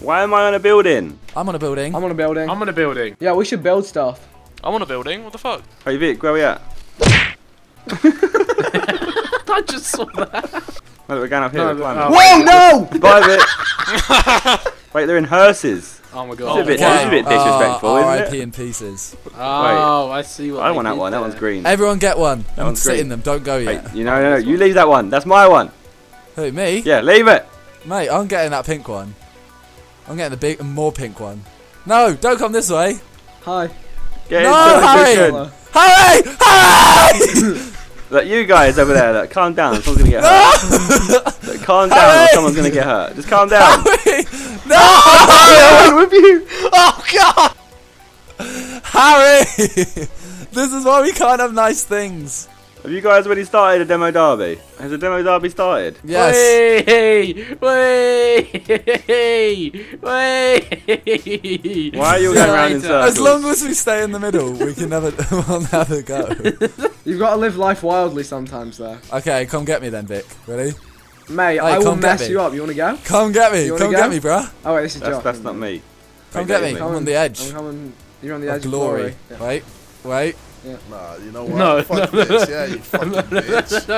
Why am I on a building? I'm on a building. I'm on a building. I'm on a building. yeah, we should build stuff. I'm on a building. What the fuck? Hey Vic, where we at? I just saw that. Oh, we're going up here. No, we're climbing. uh, Whoa, no! Bye Vic. Wait, they're in hearses. Oh my god. It's god. a bit, it's a bit disrespectful, uh, isn't RIP it? in pieces. Oh, I see what I want that did one. That one's green. Everyone get one. and one's sit green. in them. Don't go Hey, yet. you know, no, no, you leave that one. That's my one. Who, me? Yeah, leave it. Mate, I'm getting that pink one. I'm getting the big, more pink one. No, don't come this way. Hi. Get No, into Harry! position. Hurry! Hurry! Look, you guys over there, look, calm down. Someone's gonna get hurt. Look, calm down, or someone's gonna get hurt. Just calm down. Harry! No! I'm with you. Oh God! Harry! this is why we can't have nice things. Have you guys already started a demo derby? Has the demo derby started? Yes. Way, way, way. Why are you all going around in circles? As long as we stay in the middle, we can never, we'll never go. You've got to live life wildly sometimes, though. Okay, come get me then, Vic. Ready? Mate, I will mess me. you up. You want to go? Come get me. Come go? get me, bruh. Oh, wait, this is That's, Josh. that's not me. Come Wait, get that me. is I'm on the edge. I'm coming. You're on the Of edge glory. of glory. Yeah. Wait, wait. Nah, you know what? No, Fuck no, this, yeah, you fucking bitch.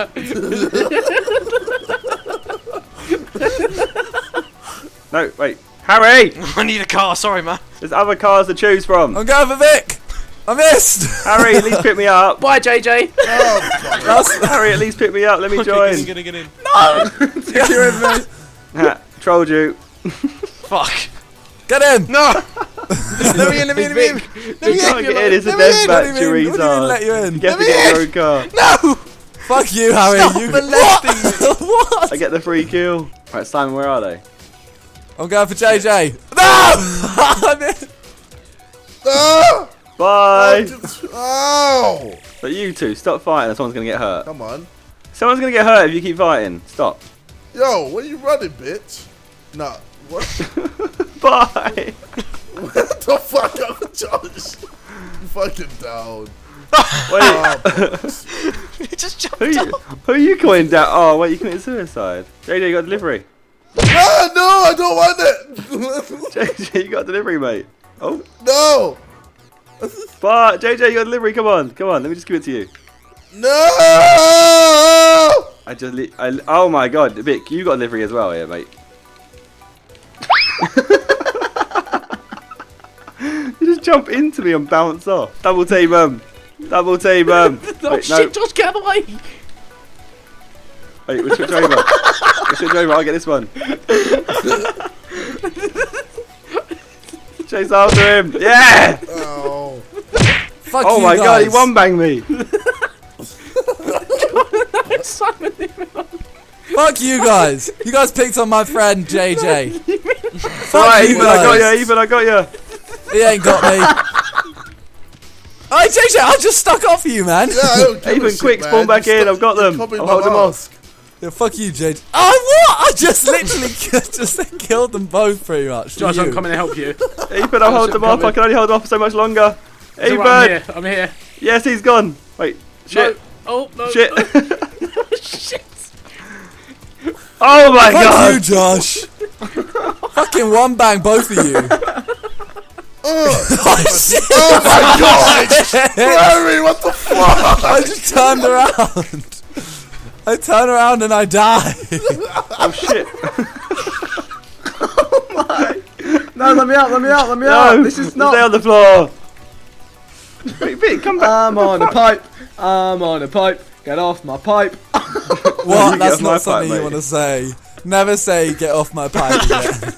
No, wait. Harry! I need a car. Sorry, man. There's other cars to choose from. I'm going for Vic. I missed. Harry, at least pick me up. Bye, JJ. Oh, Harry, at least pick me up. Let me Okay, join. Get in, get in, get in. You're with me. Trolled you. Fuck. Get in. No. Let me in. Let me in. Let me in. You can't get in. It's a Let me in. What do deathmatch, you you mean? What do you mean let you in? You have to get your own car. No. Fuck you, Harry. Stop you molesting what? what? I get the free kill. Right, Simon, where are they? I'm going for JJ. No! I'm in. Ah! Bye. Ow! But you two, stop fighting or someone's going to get hurt. Come on. Someone's going to get hurt if you keep fighting. Stop. Yo, where you running, bitch? Nah. What Bye. What the fuck up, Josh? You fucking down. Wait, Ah, He just jumped who, you, up. who are you calling down? Oh, wait, you committed suicide. JJ, you got delivery. ah, no, I don't want it. JJ, you got delivery, mate. Oh, no. but JJ, you got delivery. Come on, come on. Let me just give it to you. No. I just, I, oh my god, Vic, you got delivery as well, yeah, mate. you just jump into me and bounce off. Double team, him. double team, um. Oh Wait, no, shit, Josh, get away. wait, we'll switch over. we'll switch over. I'll get this one. Chase after him. Yeah. Oh. Fuck Oh you my god, he guys. one banged me. Fuck you guys. You guys picked on my friend JJ. Fuck Right, you Ethan, I got you. Ethan, I got you. He ain't got me. Hey JJ, I just stuck off for you, man. Yeah, I don't give a quick, spawn back You in. I've got them. I'll my hold them off. mask. Yeah, fuck you, JJ. Oh what? I just literally just killed them both pretty much. Josh, I'm coming to help you. Ethan, I'll hold them off. I can only hold them off for so much longer. It's Ethan, alright, I'm here. I'm here. yes, he's gone. Wait, shit, No. Oh no. shit. shit. oh my Fuck god. you, Josh. Fucking one bang, both of you. Oh. Oh, oh shit! Oh my god! Harry, what the fuck? I just turned around. I turn around and I die. Oh shit. Oh my! No, let me out, let me out, let me No, out. This is not. stay on the floor. Wait, Vic, come back. I'm on a pipe. I'm on a pipe. Get off my pipe. What? That's not something pipe, you want to say. Never say get off my pipe again.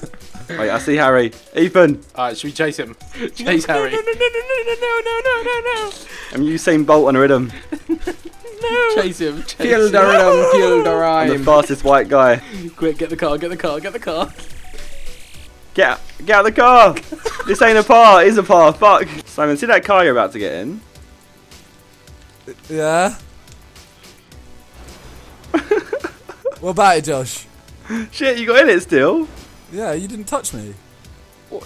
Wait, I see Harry. Ethan, Alright, should we chase him? Chase Harry. No, no, no, no, no, no, no, no, no, no. I'm Usain Bolt on a rhythm. No. Chase him. Chase Kill him. the rhythm, kill the I'm the fastest white guy. Quick, get the car. Get the car. Get the car. Get out, get out of the car. this ain't a par. It is a par. Fuck. Simon, see that car you're about to get in? yeah. what about it, Josh? Shit, you got in it still. Yeah, you didn't touch me.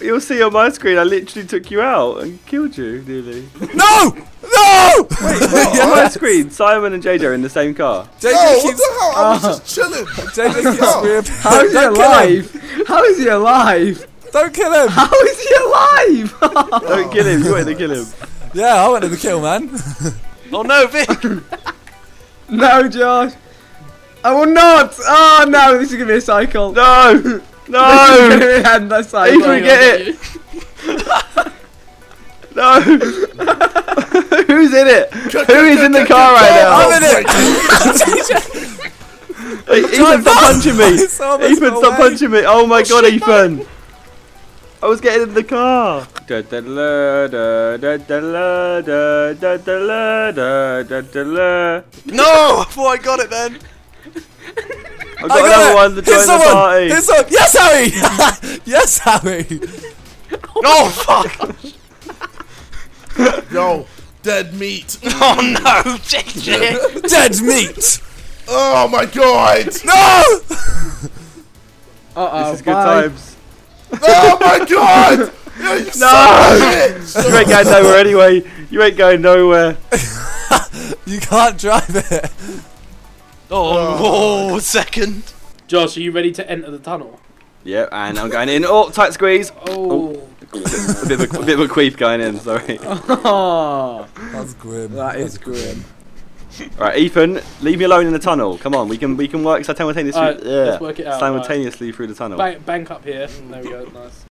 You'll see on my screen. I literally took you out and killed you, nearly. No! No! Wait, on my screen, Simon and JJ are in the same car. JJ No, what keeps, the hell? I was just chilling. JJ keeps reappearing. How is he Don't kill him. alive? How is he alive? Don't kill him. How is he alive? Don't kill him. You wanted to kill him. Yeah, I went to the kill, man. Oh no, Vic! no, Josh. I will not. Oh no, this is gonna be a cycle. No. This is No. gonna end the cycle. Ethan, get it. No. Who's in it? Who is in the car right now? I'm in it. Hey, Ethan, stop punching me. Ethan, stop away. punching me. Oh my god, Ethan. I was getting in the car. Da da la da da da la da da da la da da da la. No! I thought I got it then. I've I got got another it. one to Hit join the someone. party. Hit someone. Yes, Harry. yes, Harry. Oh fuck! Yo, dead meat. Oh no, JJ! Dead meat. Oh my god. No. Uh oh. This is good times. Oh my god. Yo, you son of. You ain't going nowhere anyway. You ain't going nowhere. You can't drive it. Oh, oh, whoa, second. Josh, are you ready to enter the tunnel? Yep, and I'm going in. Oh, tight squeeze. Oh. oh. a, bit of a, a bit of a queef going in. Sorry. Oh, That's grim. that is grim. Right, Ethan, leave me alone in the tunnel. Come on, we can we can work simultaneously. Alright, yeah, let's work it out, simultaneously through the tunnel. Bank, bank up here. There we go. Nice.